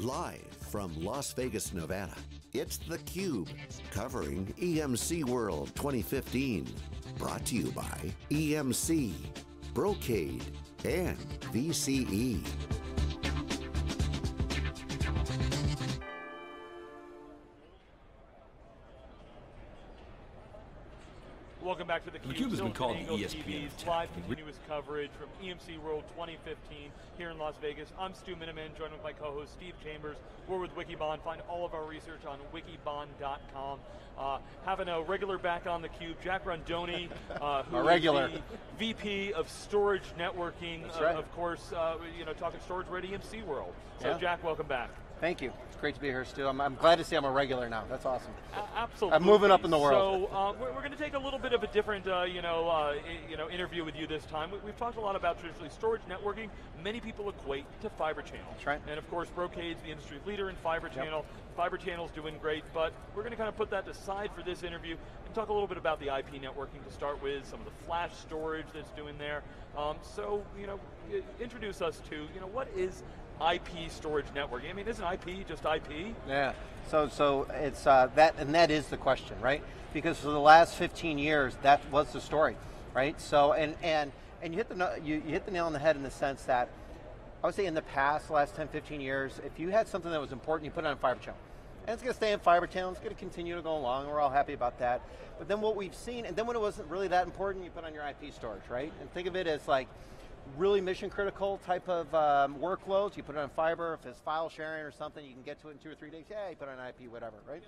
Live from Las Vegas, Nevada, it's theCUBE, covering EMC World 2015. Brought to you by EMC, Brocade, and VCE. Back to the Cube. Cube has been called Eagle ESPN TV's of live continuous coverage from EMC World 2015 here in Las Vegas. I'm Stu Miniman, joined with my co-host Steve Chambers. We're with Wikibon. Find all of our research on wikibon.com. Uh, having a regular back on the Cube, Jack Rondoni, uh, who A is regular. the VP of Storage Networking. That's uh, right. Of course, uh, you know, talking storage at EMC World. So, Yeah. Jack, welcome back. Thank you. It's great to be here, Stu. I'm, I'm glad to see I'm a regular now. That's awesome. A- Absolutely. I'm moving up in the world. So uh, we're, we're going to take a little bit of a different, uh, you know, uh, you know, interview with you this time. We, we've talked a lot about traditionally storage networking. Many people equate to fiber channel. That's right. And of course, Brocade's the industry leader in fiber channel. Fiber channel's doing great, but we're going to kind of put that aside for this interview and talk a little bit about the IP networking to start with, some of the flash storage that's doing there. Um, so, you know, introduce us to, you know, what is IP storage network? I mean, isn't IP just IP? Yeah. So so it's uh, that and that is the question, right? Because for the last 15 years, that was the story, right? So and and and you hit the you, you hit the nail on the head in the sense that I would say in the past, the last 10, 15 years, if you had something that was important, you put it on fiber channel. And it's going to stay in fiber channel, it's going to continue to go along, we're all happy about that. But then what we've seen, and then when it wasn't really that important, you put on your IP storage, right? And think of it as like really mission critical type of um, workloads, you put it on fiber, if it's file sharing or something, you can get to it in two or three days, yeah, you put it on IP, whatever, right?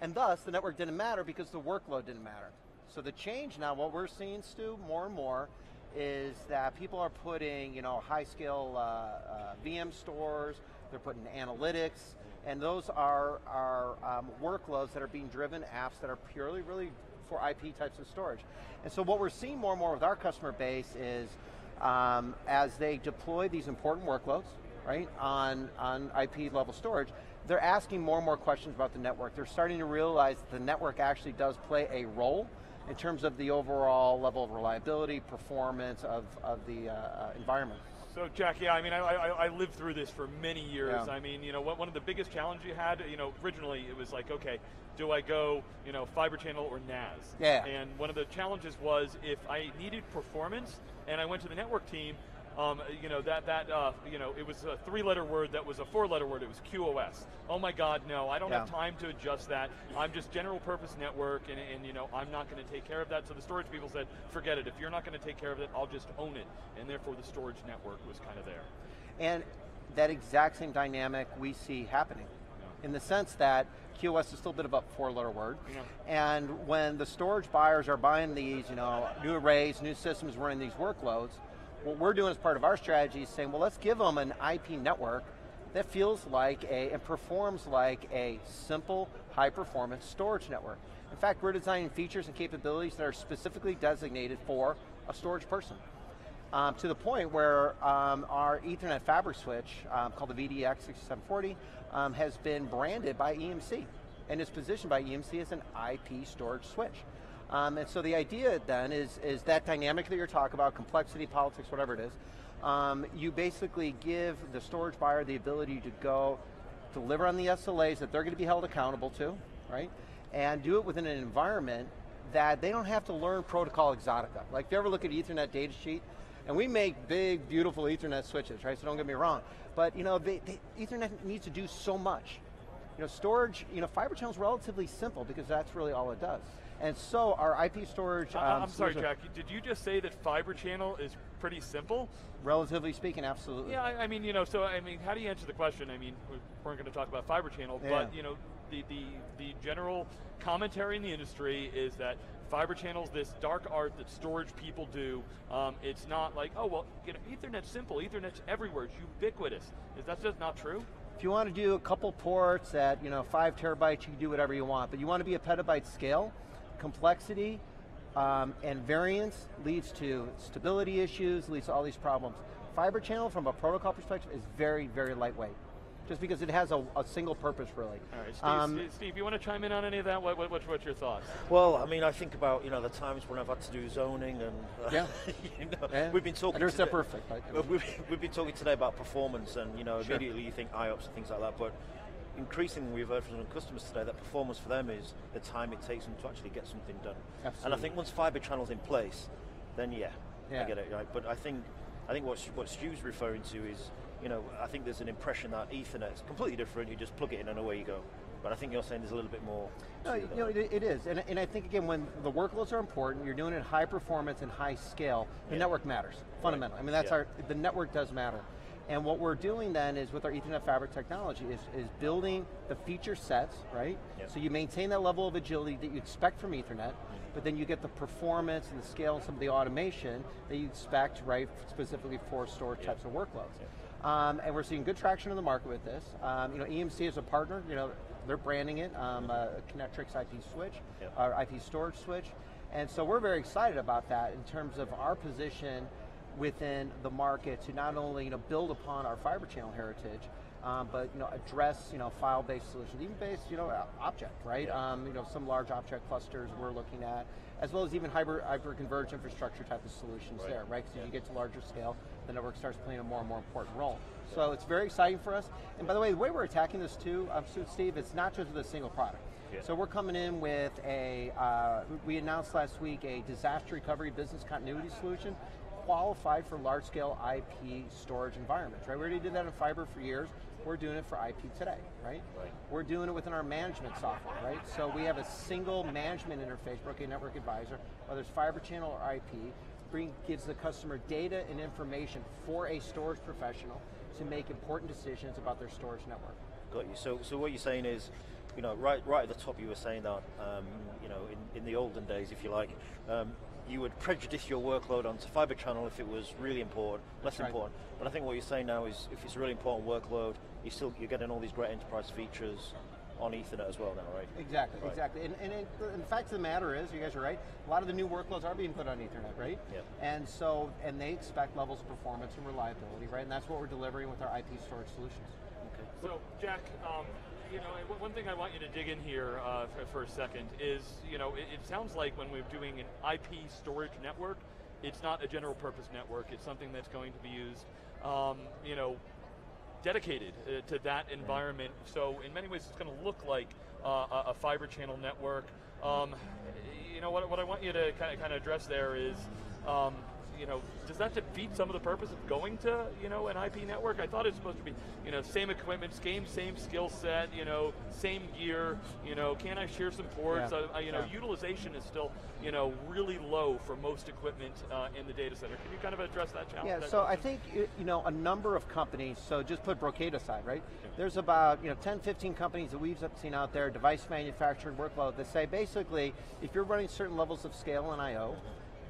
And thus, the network didn't matter because the workload didn't matter. So the change now, what we're seeing, Stu, more and more, is that people are putting, you know, high scale uh, uh, VM stores, they're putting analytics, and those are, are um, workloads that are being driven, apps that are purely really for IP types of storage. And so what we're seeing more and more with our customer base is um, as they deploy these important workloads, right, on, on IP level storage, they're asking more and more questions about the network. They're starting to realize that the network actually does play a role in terms of the overall level of reliability, performance of, of the uh, uh, environment. So Jack, yeah, I mean, I, I, I lived through this for many years. Yeah. I mean, you know, one one of the biggest challenges you had, you know, originally it was like, okay, do I go, you know, fiber channel or NAS? Yeah. And one of the challenges was if I needed performance and I went to the network team, um, you know, that, that uh, you know, it was a three-letter word that was a four-letter word, it was QoS. Oh my God, no, I don't have time to adjust that. I'm just general purpose network and, and you know, I'm not going to take care of that. So the storage people said, forget it, if you're not going to take care of it, I'll just own it. And therefore the storage network was kind of there. And that exact same dynamic we see happening in the sense that QoS is still a bit of a four-letter word. Yeah. And when the storage buyers are buying these, you know, new arrays, new systems running these workloads, what we're doing as part of our strategy is saying, well, let's give them an IP network that feels like a, and performs like a simple, high-performance storage network. In fact, we're designing features and capabilities that are specifically designated for a storage person um, to the point where um, our Ethernet fabric switch, um, called the VDX6740, um, has been branded by EMC and is positioned by EMC as an IP storage switch. Um, and so the idea then is, is that dynamic that you're talking about, complexity, politics, whatever it is, um, you basically give the storage buyer the ability to go deliver on the SLAs that they're going to be held accountable to, right? And do it within an environment that they don't have to learn protocol exotica. Like if you ever look at Ethernet data sheet, and we make big, beautiful Ethernet switches, right? So don't get me wrong. But you know, they, they, Ethernet needs to do so much. You know, storage, you know, fiber channel is relatively simple because that's really all it does. And so our IP storage. Um, I'm sorry, Jack. Did you just say that fiber channel is pretty simple? Relatively speaking, absolutely. Yeah, I, I mean, you know, so I mean, how do you answer the question? I mean, we weren't going to talk about fiber channel, Yeah. but you know, the, the the general commentary in the industry is that fiber channels, this dark art that storage people do. Um, it's not like, oh well, you know, Ethernet's simple. Ethernet's everywhere. It's ubiquitous. Is that just not true? If you want to do a couple ports at you know five terabytes, you can do whatever you want. But you want to be a petabyte scale, complexity um, and variance leads to stability issues, leads to all these problems. Fiber channel, from a protocol perspective, is very, very lightweight. just because it has a, a single purpose really. All right, Steve, Um, Steve, Steve, you want to chime in on any of that? What, what, what's, what's your thoughts? Well, I mean, I think about you know the times when I've had to do zoning and uh, Yeah. you know, Yeah. we've been talking. And they're today- perfect, right? We've, we've been talking today about performance, and you know Sure. immediately you think IOPS and things like that, but increasingly we've heard from customers today that performance for them is the time it takes them to actually get something done. Absolutely. And I think once fiber channels in place, then yeah, Yeah. I get it right. But I think I think what what Stu's referring to is you know I think there's an impression that Ethernet's completely different. You just plug it in and away you go. But I think you're saying there's a little bit more. No, you know, it, it is, and, and I think again, when the workloads are important, you're doing it high performance and high scale. The Yeah. network matters fundamentally. I mean, that's Yeah. our the network does matter, and what we're doing then is with our Ethernet fabric technology is is building the feature sets, right? Yeah. So you maintain that level of agility that you expect from Ethernet, but then you get the performance and the scale and some of the automation that you expect, right, specifically for storage types of workloads. Um, and we're seeing good traction in the market with this. Um, you know, EMC is a partner. You know, they're branding it um, uh, Connectrix IP switch, Yep. our IP storage switch, and so we're very excited about that in terms of our position within the market to not only you know build upon our fiber channel heritage, um, but you know address you know file-based solutions, even based you know object, right? Yeah. Um, you know some large object clusters we're looking at, as well as even hyper hyper converged infrastructure type of solutions Right. there, right? Because Yeah. you get to larger scale, the network starts playing a more and more important role. So it's very exciting for us. And by the way, the way we're attacking this too, um, so Steve, it's not just with a single product. Yeah. So we're coming in with a, uh, we announced last week a disaster recovery business continuity solution qualified for large scale IP storage environments, right? We already did that in fiber for years. We're doing it for IP today, right? Right. We're doing it within our management software, right? So we have a single management interface, Brocade Network Advisor, whether it's fiber channel or IP, bring, gives the customer data and information for a storage professional to make important decisions about their storage network. Got you. So, so what you're saying is, you know, right, right at the top, you were saying that, um, you know, in, in the olden days, if you like, um, you would prejudice your workload onto fiber channel if it was really important, less Right. important. But I think what you're saying now is, if it's a really important workload, you still you're getting all these great enterprise features on Ethernet as well now, right? Exactly, Right. exactly. And, and, it, and the fact of the matter is, you guys are right, a lot of the new workloads are being put on Ethernet, right? Yep. And so, and they expect levels of performance and reliability, right? And that's what we're delivering with our IP storage solutions. Okay. So, Jack, um, you know, one thing I want you to dig in here uh, for, for a second is, you know, it, it sounds like when we're doing an IP storage network, it's not a general purpose network. It's something that's going to be used, um, you know, dedicated uh, to that environment. So in many ways, it's going to look like uh, a, fiber channel network. Um, you know, what, what I want you to kind of kind of address there is, um, you know, does that defeat some of the purpose of going to you know an IP network? I thought it's supposed to be you know same equipment, same same skill set, you know, same gear. You know, can I share some ports? Yeah. Uh, you know, Yeah. utilization is still you know really low for most equipment uh, in the data center. Can you kind of address that challenge? Yeah, that so I think you know a number of companies. So just put Brocade aside, right? There's about you know 10, 15 companies that we've seen out there, device manufacturing workload, that say basically if you're running certain levels of scale and I/O,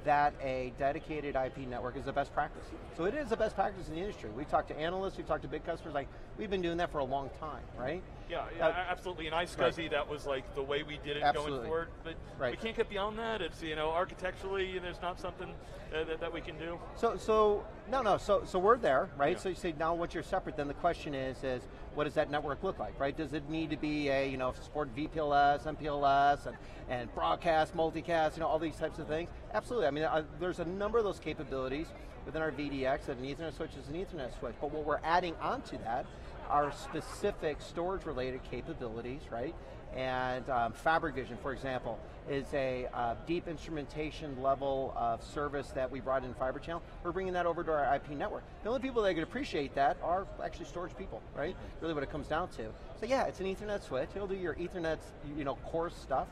that a dedicated IP network is the best practice. So it is the best practice in the industry. We talk to analysts, we talk to big customers. Like we've been doing that for a long time, right? Yeah, yeah, Uh, absolutely. In iSCSI, that was like the way we did it Absolutely. going forward. But we can't get beyond that. It's you know architecturally, there's not something uh, that, that we can do. So, so no, no. So, so we're there, right? Yeah. So you say now, once you're separate, then the question is, is what does that network look like, right? Does it need to be a, you know, support VPLS, MPLS, and, and broadcast, multicast, you know, all these types of things? Absolutely. I mean, uh, there's a number of those capabilities within our VDX, that an Ethernet switch is an Ethernet switch. But what we're adding onto that are specific storage-related capabilities, right? And um, Fabric Vision, for example, is a uh, deep instrumentation level of service that we brought in Fiber Channel. We're bringing that over to our IP network. The only people that could appreciate that are actually storage people, right? Really what it comes down to. So yeah, it's an Ethernet switch. It'll do your Ethernet, you know, core stuff.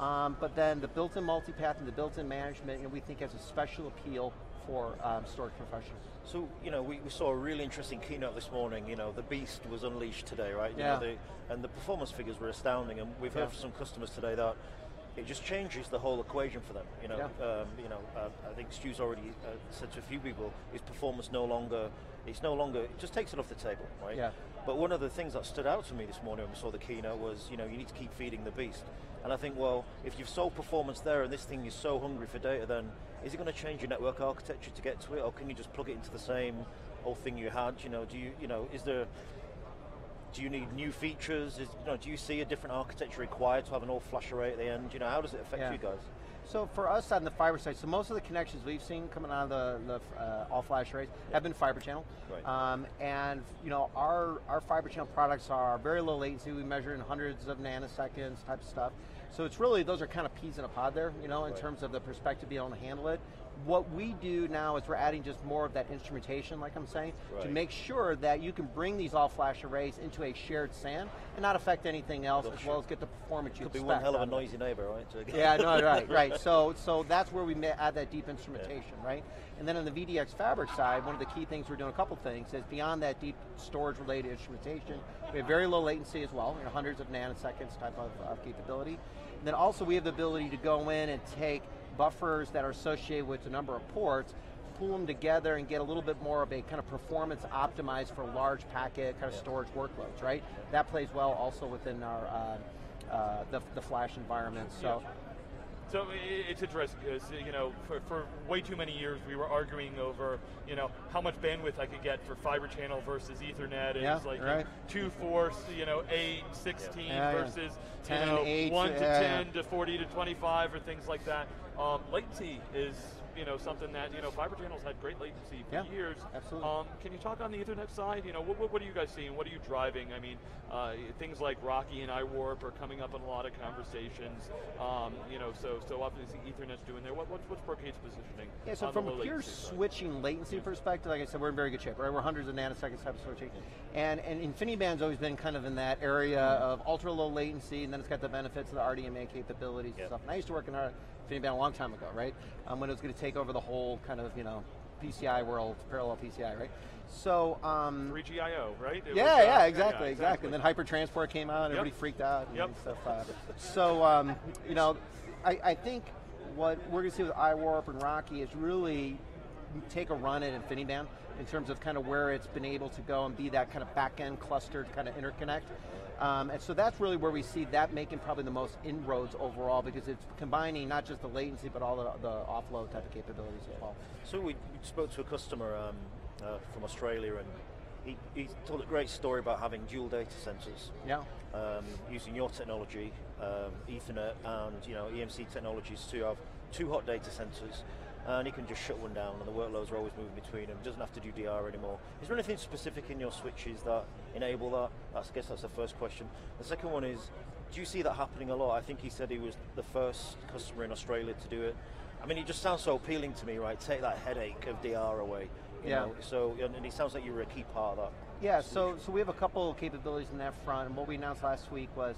Um, but then the built-in multipath and the built-in management, you know, we think has a special appeal for um, storage professionals. So, you know, we, we saw a really interesting keynote this morning. You know, the beast was unleashed today, right? You Yeah. know, the, and the performance figures were astounding. And we've heard Yeah. from some customers today that it just changes the whole equation for them. You know, Yeah. um, you know, uh, I think Stu's already uh, said to a few people, is performance no longer? It's no longer. It just takes it off the table, right? Yeah. But one of the things that stood out to me this morning when we saw the keynote was, you know, you need to keep feeding the beast. And I think, well, if you've sold performance there and this thing is so hungry for data, then is it going to change your network architecture to get to it, or can you just plug it into the same old thing you had? You know, do you, you know, is there, do you need new features? Is, you know, do you see a different architecture required to have an all-flash array at the end? You know, how does it affect Yeah. you guys? So for us on the fiber side, so most of the connections we've seen coming out of the, the uh, all flash arrays have been fiber channel. Right. Um, and you know our our fiber channel products are very low latency. We measure in hundreds of nanoseconds type of stuff. So it's really those are kind of peas in a pod there, you know, in Right. terms of the perspective being able to handle it. What we do now is we're adding just more of that instrumentation, like I'm saying, to make sure that you can bring these all flash arrays into a shared SAN and not affect anything else, as well as get the performance you Could be one hell of a noisy neighbor, right? Yeah, no, right, right. So, so that's where we add that deep instrumentation, right? And then on the VDX fabric side, one of the key things we're doing a couple things is beyond that deep storage-related instrumentation, we have very low latency as well, you know, hundreds of nanoseconds type of, of capability. And then also we have the ability to go in and take buffers that are associated with a number of ports, pull them together and get a little bit more of a kind of performance optimized for large packet kind of storage workloads, right? That plays well also within our uh, uh, the, the flash environment. So. So it's interesting because you know for, for way too many years we were arguing over you know how much bandwidth I could get for fiber channel versus Ethernet. It's Yeah, like right. two force, you know, eight, 16 Yeah, yeah. versus 10, you know eight, one to yeah, yeah. 10 to 40 to 25 or things like that. Um, latency is you know something that you know fiber channels had great latency for Yeah, years. absolutely. Um, can you talk on the Ethernet side? You know, what, what, what are you guys seeing? What are you driving? I mean, uh, things like RoCE and iWarp are coming up in a lot of conversations. Um, you know, so so obviously Ethernet's doing there. What, what's what's Brocade's positioning? Yeah, so from a pure side? switching latency perspective, like I said, we're in very good shape, right? We're hundreds of nanoseconds type of switching. And, and InfiniBand's always been kind of in that area of ultra low latency, and then it's got the benefits of the RDMA capabilities Yeah. and stuff. And I used to work in our InfiniBand a long time ago, right? Um, when it was going to take over the whole kind of, you know, PCI world, parallel PCI, right? So, um, 3GIO, right? Yeah, was, uh, yeah, exactly, exactly. And then Hypertransport came out, and Yep. everybody freaked out and Yep. stuff. Uh, so, um, you know, I, I think what we're going to see with iWarp and RoCE is really take a run at InfiniBand in terms of kind of where it's been able to go and be that kind of back-end clustered kind of interconnect. Um, and so that's really where we see that making probably the most inroads overall because it's combining not just the latency but all the, the offload type of capabilities as well. So we, spoke to a customer um, uh, from Australia, and he, he told a great story about having dual data centers. Yeah. um, using your technology, um, Ethernet, and you know EMC technologies to have two hot data centers, and he can just shut one down, and the workloads are always moving between them. Doesn't have to do DR anymore. Is there anything specific in your switches that enable that? That's, I guess that's the first question. The second one is, do you see that happening a lot? I think he said he was the first customer in Australia to do it. I mean, it just sounds so appealing to me, right? Take that headache of DR away. Yeah. Know? So, and it sounds like you were a key part of that. Yeah, so so we have a couple of capabilities in that front, and what we announced last week was,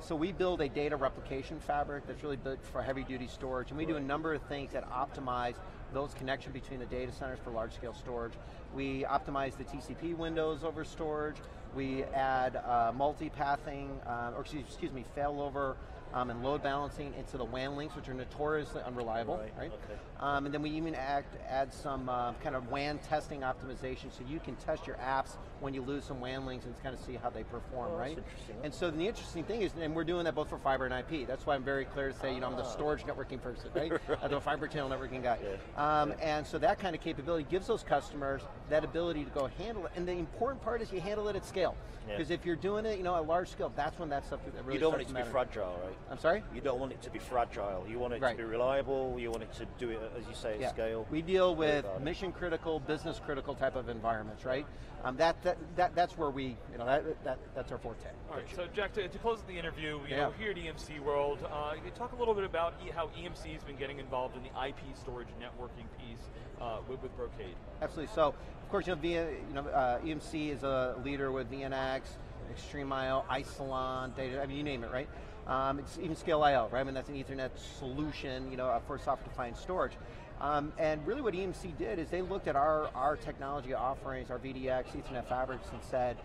so we build a data replication fabric that's really built for heavy duty storage, and we do a number of things that optimize those connection between the data centers for large scale storage. We optimize the TCP windows over storage. We add uh, multi-pathing, uh, or excuse, excuse me, failover um, and load balancing into the WAN links, which are notoriously unreliable, Right, right? okay. Um, and then we even add, add some uh, kind of WAN testing optimization so you can test your apps when you lose some WAN links and kind of see how they perform, Oh, that's right? interesting. And so the interesting thing is, and we're doing that both for fiber and IP. That's why I'm very clear to say, you know, I'm the storage networking person, right? I'm the fiber channel networking guy. Yeah. Um, And so that kind of capability gives those customers that ability to go handle it. And the important part is you handle it at scale. Yeah. Because if you're doing it, you know, at large scale, that's when that stuff really you don't want it to be fragile, right? I'm sorry? You don't want it to be fragile. You want it Right. to be reliable. You want it to do it, as you say, at Yeah. scale. We deal with mission critical, business critical type of environments, right? Um, that, that, that, that's where we, you know, that, that, that's our forte. All right, so Jack, to, to close the interview, you Yeah. know, here at EMC World, uh, you talk a little bit about e- how EMC has been getting involved in the IP storage networking piece uh, with, with Brocade. Absolutely. So, of course, you know, via, you know, uh, EMC is a leader with VNX, XtremIO, Isilon, data. I mean, you name it, right? Um, it's even Scale.io, right? I mean, that's an Ethernet solution, you know, uh, for software-defined storage. Um, and really, what EMC did is they looked at our our technology offerings, our VDX, Ethernet fabrics, and said,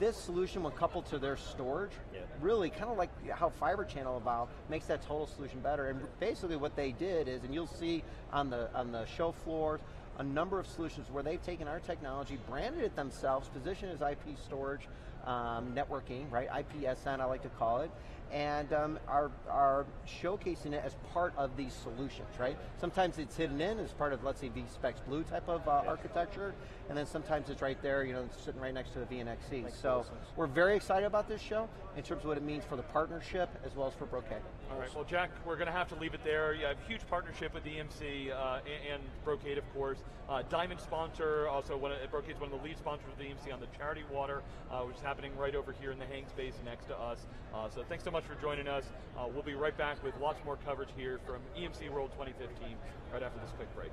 this solution, when coupled to their storage, Yeah. really kind of like how Fiber Channel evolved, makes that total solution better. And basically, what they did is, and you'll see on the on the show floors, a number of solutions where they've taken our technology, branded it themselves, positioned as IP storage, um, networking, right? IPSN, I like to call it, and um, are, are showcasing it as part of these solutions, right? Sometimes it's hidden in as part of, let's say, VSPEX Blue type of uh, architecture, and then sometimes it's right there, you know, sitting right next to the VNXe. Makes so we're very excited about this show in terms of what it means for the partnership as well as for Brocade. All right, well, Jack, we're going to have to leave it there. You have a huge partnership with EMC uh, and, and Brocade, of course. Uh, Diamond sponsor, also one of, Brocade's one of the lead sponsors of the EMC on the Charity Water, uh, which is happening right over here in the hang space next to us. Uh, so thanks so much for joining us. Uh, we'll be right back with lots more coverage here from EMC World 2015 right after this quick break.